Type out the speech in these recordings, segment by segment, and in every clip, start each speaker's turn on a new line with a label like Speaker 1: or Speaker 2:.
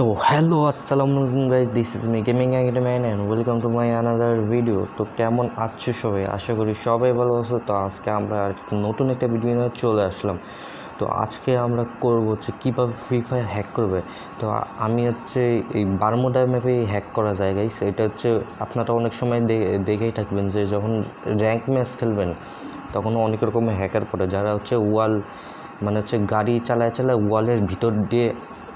Speaker 1: তো হ্যালো, আসসালামু আলাইকুম guys this is me gaming man and welcome to my another video তো কেমন আছো সবাই? আশা করি সবাই ভালো আছো। তো আজকে আমরা নতুন একটা ভিডিও নিয়ে চলে আসলাম। তো আজকে আমরা করব হচ্ছে কীভাবে ফ্রি ফায়ার হ্যাক করবে। তো আমি হচ্ছে এই বারমোডা ম্যাপে হ্যাক করা যায় গাইস এটা হচ্ছে আপনারা অনেক সময় দেখেই থাকবেন যে যখন র্যাঙ্ক ম্যাচ খেলবেন, তখন অনেক রকমের হ্যাকার পড়ে। যারা হচ্ছে ওয়াল মানে হচ্ছে গাড়ি চালায় চালায় ওয়ালের ভিতর দিয়ে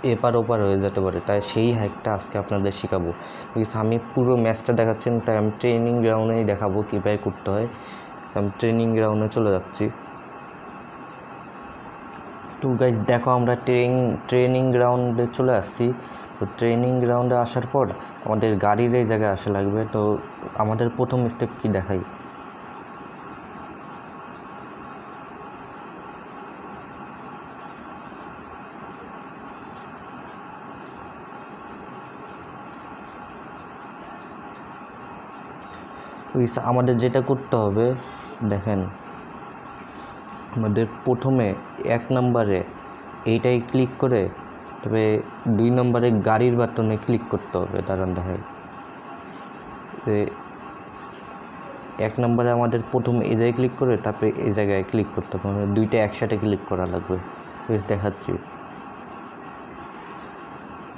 Speaker 1: এপার ওপার হয়ে যেতে পারে, তাই সেই হ্যাকটা আজকে আপনাদের শেখাবো। বিকজ আমি পুরো ম্যাচটা দেখাচ্ছেন, তাই আমি ট্রেনিং গ্রাউন্ডেই দেখাবো কীভাবে করতে হয়। আমি ট্রেনিং গ্রাউন্ডে চলে যাচ্ছি। তো গাইজ দেখো আমরা ট্রেনিং ট্রেনিং গ্রাউন্ডে চলে আসছি। তো ট্রেনিং গ্রাউন্ডে আসার পর আমাদের গাড়ির এই জায়গায় আসা লাগবে। তো আমাদের প্রথম স্টেপ কি দেখাই? আমাদের যেটা করতে হবে, দেখেন, আমাদের প্রথমে এক নম্বরে এইটাই ক্লিক করে তবে দুই নম্বরে গাড়ির বাটনে ক্লিক করতে হবে, দাঁড়ান দেখায় এক নম্বরে আমাদের প্রথম এই জায়গায় ক্লিক করে, তারপরে এই জায়গায় ক্লিক করতে হবে মানে দুইটা একসাথে ক্লিক করা লাগবে। বেশ দেখাচ্ছি।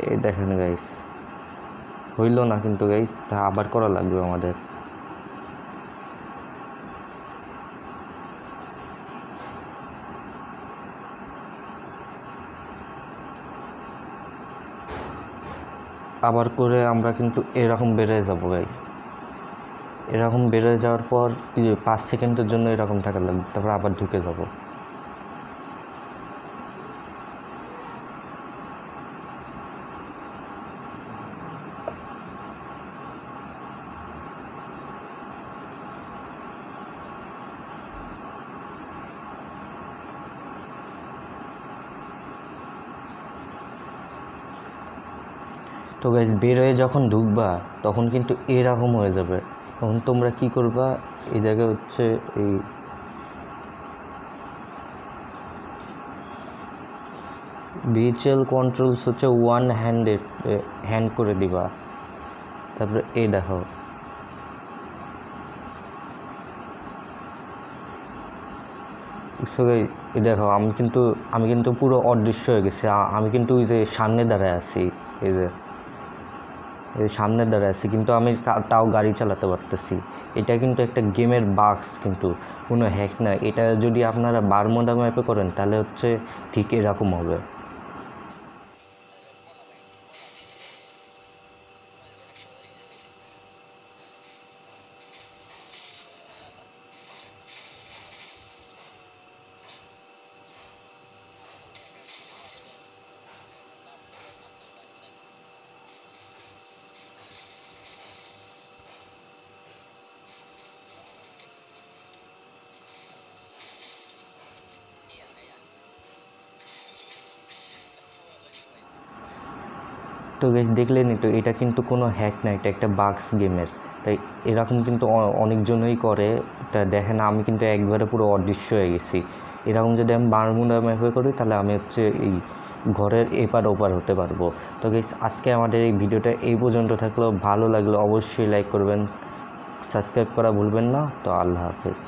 Speaker 1: এই দেখেন গাইস হইল না কিন্তু গাইস তা আবার করা লাগবে আমাদের। আবার করে আমরা কিন্তু এরকম বেড়ে যাব গাইস এরকম বেড়ে যাওয়ার পর পাঁচ সেকেন্ডের জন্য এরকম টাকা লাগবে, তারপর আবার ঢুকে যাব। তো গাইজ বের হয়ে যখন ঢুকবা, তখন কিন্তু এরকম হয়ে যাবে। তখন তোমরা কি করবা? এই জায়গায় হচ্ছে এই ভিচুয়াল কন্ট্রোলস হচ্ছে ওয়ান হ্যান্ডে হ্যান্ড করে দিবা। তারপরে এ দেখো দেখো আমি কিন্তু আমি কিন্তু পুরো অদৃশ্য হয়ে গেছি। আমি কিন্তু ওই যে সামনে দাঁড়ায় আছি, এই যে। সামনে দাঁড়ায় আছি, কিন্তু আমি তাও গাড়ি চালাতে পারতেছি। এটা কিন্তু একটা গেমের বাক্স কিন্তু, কোনো হ্যাক না। এটা যদি আপনারা বারমোডা ম্যাপে করেন, তাহলে হচ্ছে ঠিক এরকম হবে। তো গেস দেখলেনই তো এটা কিন্তু কোনো হ্যাক না, এটা একটা বাক্স গেমের তাই এরকম কিন্তু অনেকজনই করে, তা দেখেন আমি কিন্তু একবারে পুরো অদৃশ্য হয়ে গেছি। এরকম যদি আমি বারমুডা ম্যাপে করি, তাহলে আমি হচ্ছে এই ঘরের এপার ওপার হতে পারব। তো গেস আজকে আমাদের এই ভিডিওটা এই পর্যন্ত থাকলেও ভালো লাগল অবশ্যই লাইক করবেন সাবস্ক্রাইব করা ভুলবেন না। তো আল্লাহ হাফেজ।